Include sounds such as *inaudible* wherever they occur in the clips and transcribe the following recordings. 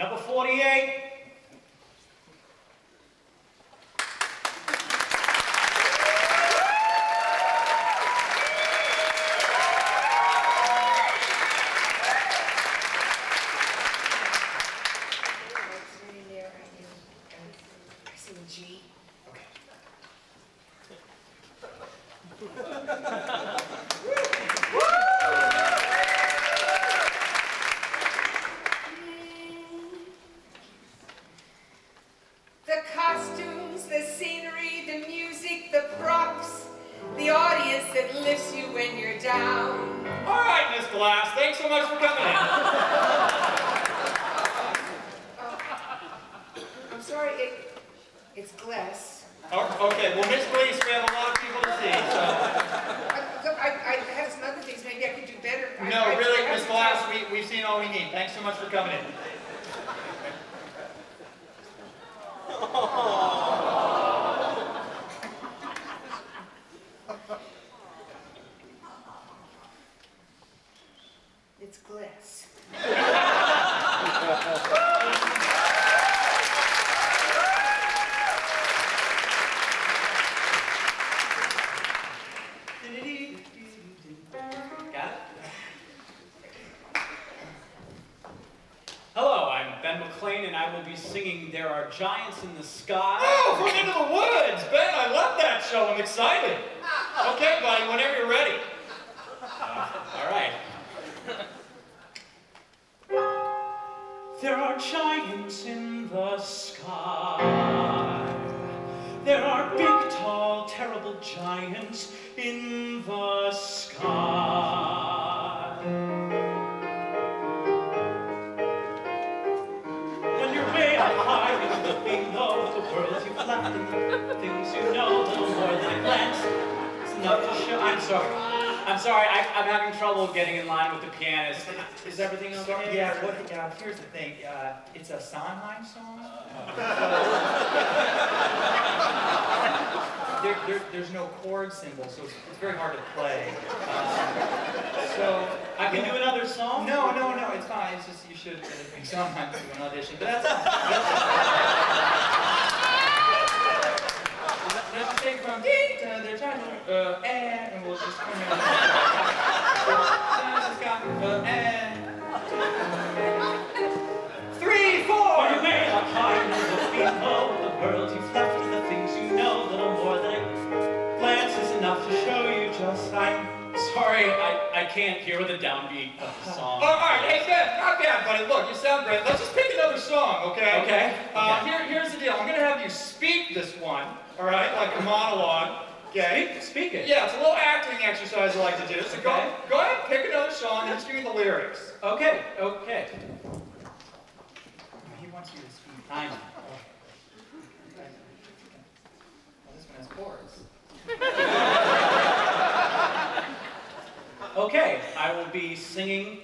Number 48. The audience that lifts you when you're down. All right, Miss Glass, thanks so much for coming in. Oh, I'm sorry, it, it's glass. Oh, Okay, well, Miss Glass, we have a lot of people to see, so. Uh, I, I, I have some other things, maybe I could do better. No, I- really, I- Miss Glass, we, we've seen all we need. Thanks so much for coming in. It's *laughs* glass. Got it? Hello, I'm Ben McLain, and I will be singing There Are Giants in the Sky. Oh, from Into the Woods! Ben, I love that show. I'm excited. Uh-huh. Okay, buddy, whenever you're ready. Things you know, little more than a glance. It's enough to show. I'm sorry. I'm sorry. I, I'm having trouble getting in line with the pianist. Is everything okay? Yeah, what, yeah, here's the thing. Uh, it's a Sondheim song. *laughs* there, there, there's no chord symbol, so it's, it's very hard to play. Um, so I can do another song. No, no, no, it's fine. It's just you should uh, sometimes do an audition, but that's *laughs* fine. They're trying to uh and and we'll just come in. three, four. you up high and you look below the world you've left the things you know. Little more than a glance is enough to show you just. I'm sorry. I, I can't hear the downbeat of the song. All right, hey Ben, not bad, buddy. Look, you sound great. Let's just pick another song, okay? Okay. Uh, Okay. here, here's the deal. I'm gonna have you speak this one, all right, like a monologue. Okay. Speak, it. Yeah, it's a little acting exercise I like to do. So go, Okay. go ahead, pick another song, and just give me the lyrics. Okay. Okay. He wants you to speak. I know. Well, this one has chords. *laughs* Okay. I will be singing.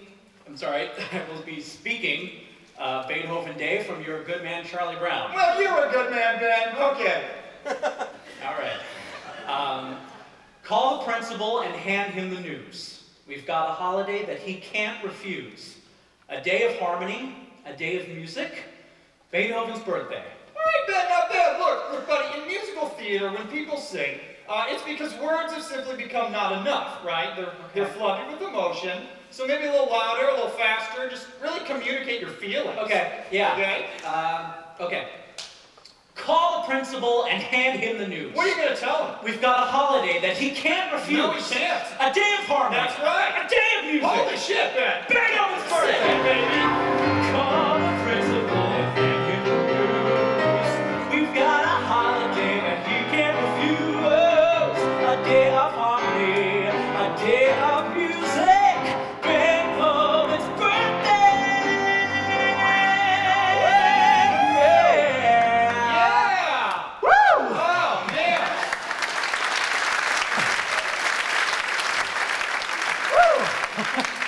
I'm sorry. *laughs* I will be speaking uh, Beethoven Day from your good man Charlie Brown. Well, you were a good man, Ben. Okay. *laughs* All right. Um, call the principal and hand him the news. We've got a holiday that he can't refuse. A day of harmony, a day of music, Beethoven's birthday. All right, Ben, not bad. Look, look, buddy, in musical theater, when people sing, uh, it's because words have simply become not enough, right? They're, they're flooded with emotion. So maybe a little louder, a little faster, just really communicate your feelings. Okay, yeah. Okay? Um, okay. Call the principal and hand him the news. What are you going to tell him? We've got a holiday that he can't refuse. No, he can't. A day of harmony. That's right. A day of music. Holy shit, Ben! Beethoven's birthday, baby. Day of harmony, a day of music. Beethoven's birthday. Yeah! Woo! Oh, man!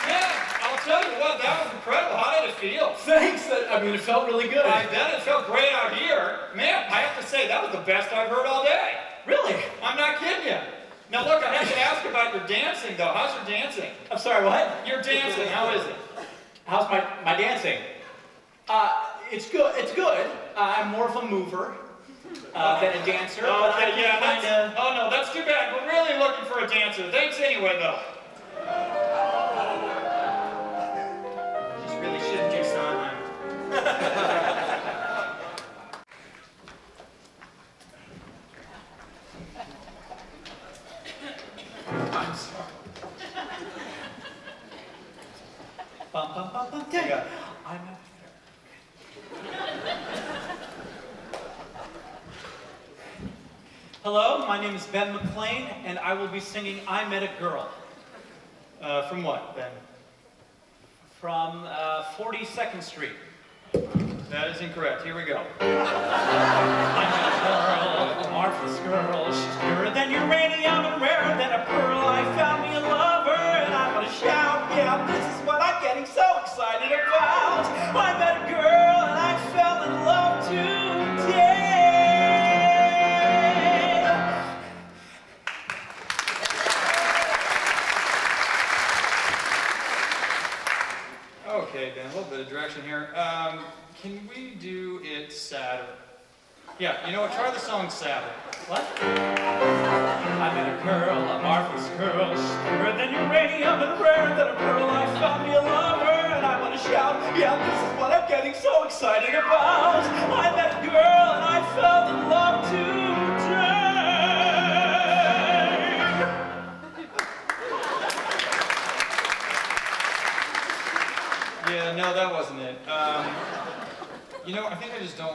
Man, I'll tell you what, that was incredible. How did it feel? Thanks. I mean, it felt really good. I bet it felt great out here. Man, I have to say, that was the best I've heard all day. Really? I'm not kidding you. Now look, I have to ask about your dancing though. How's your dancing? I'm sorry, what? Your dancing, how is it? How's my, my dancing? Uh, it's good. It's good. Uh, I'm more of a mover uh, than a dancer, but Okay, yeah, kind that's, of. oh no, that's too bad. We're really looking for a dancer. Thanks anyway, though. Bum, bum. Yeah. I'm a... Hello, my name is Ben McLain, and I will be singing I Met a Girl Uh, from what, Ben? from uh, 42nd Street. That is incorrect. Here we go. *laughs* I'm a girl, marvelous girl. She's purer than uranium and rarer than a pearl. Yeah, you know what? Try the song sadder. What? I met a girl, a marvelous. She's purer than uranium and rarer than a pearl. I found me a lover and I want to shout, yeah, this is what I'm getting so excited about. I met a girl and I fell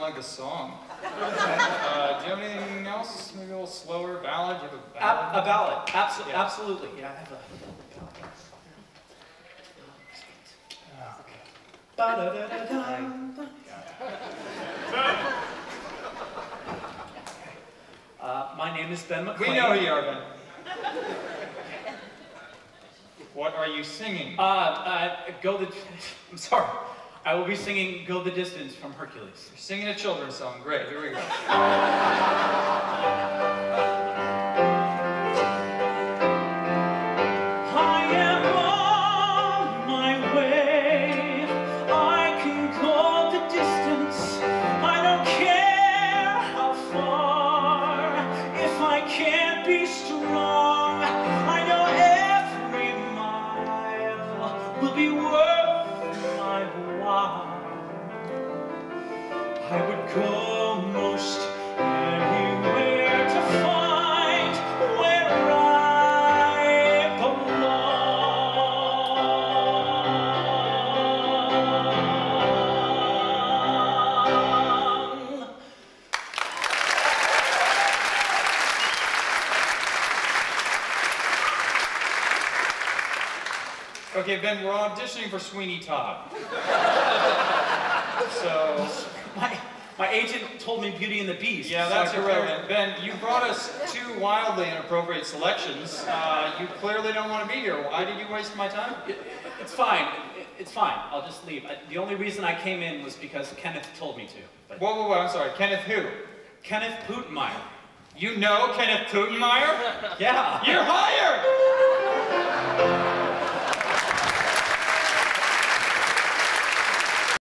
like the song. *laughs* Uh, do you have anything else? Maybe a little slower ballad? Do you have a ballad? a ballad, Abso- Yeah. absolutely. Yeah, I have a. Ba-da-da-da-dum. Uh, my name is Ben McLain. We know who you are, Ben. What are you singing? Uh, uh, go the. *laughs* I'm sorry. I will be singing "Go the Distance" from Hercules. You're singing a children's song. Great, here we go. *laughs* Ben, we're auditioning for Sweeney Todd. *laughs* So, My, my agent told me Beauty and the Beast. yeah, that's prepared- irrelevant. Ben, you brought us two wildly inappropriate selections. Uh, you clearly don't want to be here. Why did you waste my time? It- It's fine. It- It's fine. I'll just leave. I- The only reason I came in was because Kenneth told me to. But Whoa, whoa, whoa, I'm sorry. Kenneth who? Kenneth Putenmeyer. You know Kenneth Putenmeyer? *laughs* Yeah. You're hired! *laughs*